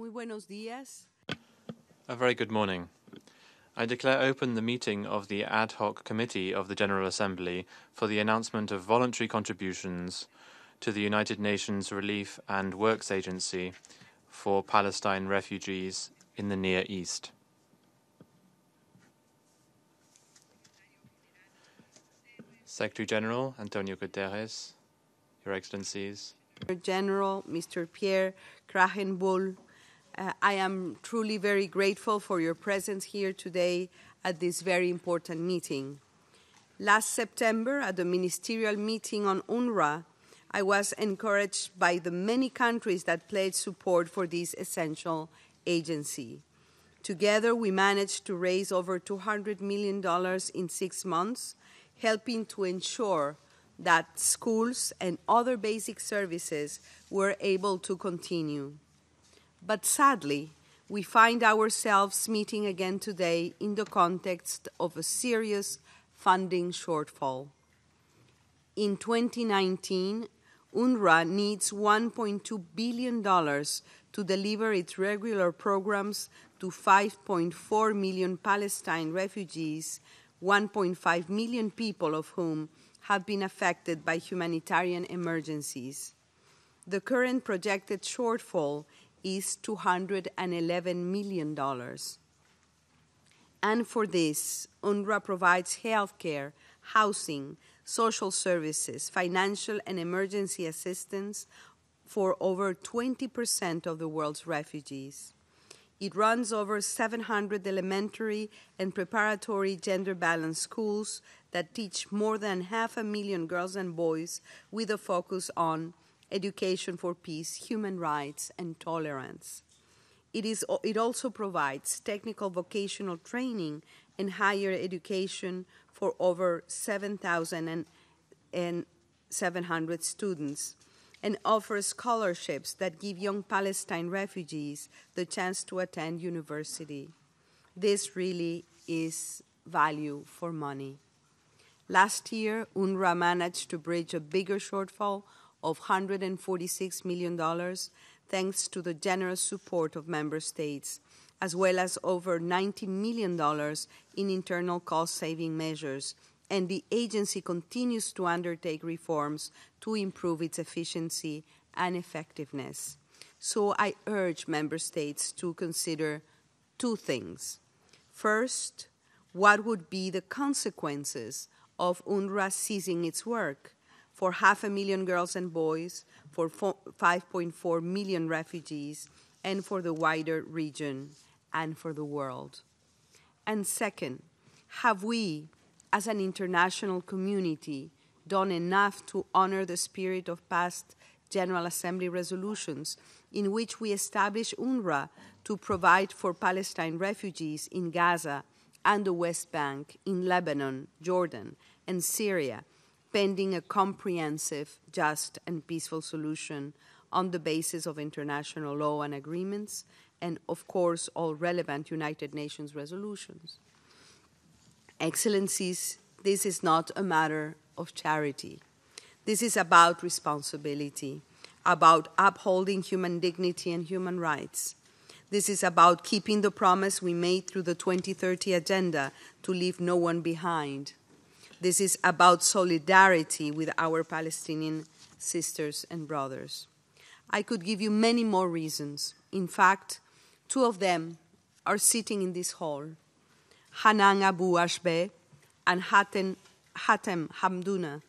Muy buenos días. A very good morning. I declare open the meeting of the Ad hoc Committee of the General Assembly for the announcement of voluntary contributions to the United Nations Relief and Works Agency for Palestine refugees in the Near East. Secretary General Antonio Guterres, Your Excellencies, General Mr. Pierre Krähenbühl, uh, I am truly very grateful for your presence here today at this very important meeting. Last September, at the ministerial meeting on UNRWA, I was encouraged by the many countries that pledged support for this essential agency. Together, we managed to raise over $200 million in six months, helping to ensure that schools and other basic services were able to continue. But sadly, we find ourselves meeting again today in the context of a serious funding shortfall. In 2019, UNRWA needs $1.2 billion to deliver its regular programs to 5.4 million Palestine refugees, 1.5 million people of whom have been affected by humanitarian emergencies. The current projected shortfall is $211 million. And for this, UNRWA provides health care, housing, social services, financial and emergency assistance for over 20% of the world's refugees. It runs over 700 elementary and preparatory gender balanced schools that teach more than half a million girls and boys with a focus on education for peace, human rights, and tolerance. It, is, it also provides technical vocational training and higher education for over 7,700 students and offers scholarships that give young Palestine refugees the chance to attend university. This really is value for money. Last year, UNRWA managed to bridge a bigger shortfall of $146 million thanks to the generous support of member states, as well as over $90 million in internal cost saving measures. And the agency continues to undertake reforms to improve its efficiency and effectiveness. So I urge member states to consider two things. First, what would be the consequences of UNRWA ceasing its work? For half a million girls and boys, for 5.4 million refugees, and for the wider region and for the world? And second, have we, as an international community, done enough to honor the spirit of past General Assembly resolutions in which we established UNRWA to provide for Palestine refugees in Gaza and the West Bank, in Lebanon, Jordan, and Syria, pending a comprehensive, just, and peaceful solution on the basis of international law and agreements, and of course, all relevant United Nations resolutions. Excellencies, this is not a matter of charity. This is about responsibility, about upholding human dignity and human rights. This is about keeping the promise we made through the 2030 Agenda to leave no one behind this is about solidarity with our Palestinian sisters and brothers. I could give you many more reasons. In fact, two of them are sitting in this hall Hanan Abu Ashbe and Hatem, Hatem Hamduna,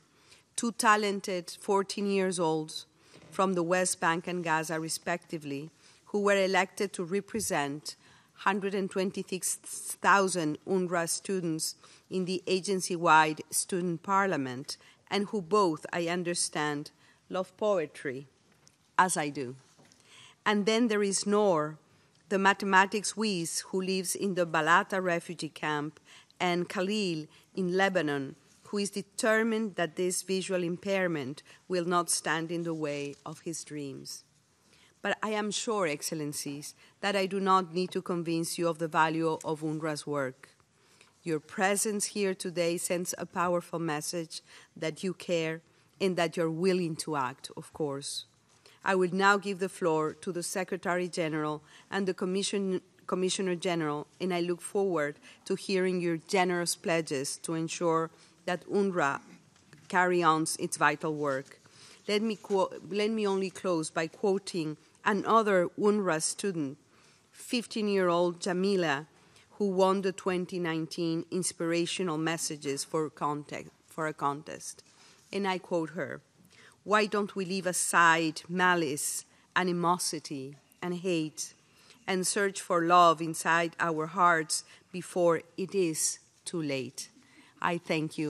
two talented 14 years olds from the West Bank and Gaza, respectively, who were elected to represent 126,000 UNRWA students in the agency wide student parliament, and who both, I understand, love poetry, as I do. And then there is Noor, the mathematics whiz who lives in the Balata refugee camp, and Khalil in Lebanon, who is determined that this visual impairment will not stand in the way of his dreams. But I am sure, Excellencies, that I do not need to convince you of the value of UNRWA's work. Your presence here today sends a powerful message that you care and that you're willing to act, of course. I will now give the floor to the Secretary General and the Commission, Commissioner General, and I look forward to hearing your generous pledges to ensure that UNRWA carry on its vital work. Let me, let me only close by quoting another UNRWA student, 15 year old Jamila, who won the 2019 Inspirational Messages for, context, for a contest. And I quote her Why don't we leave aside malice, animosity, and hate and search for love inside our hearts before it is too late? I thank you.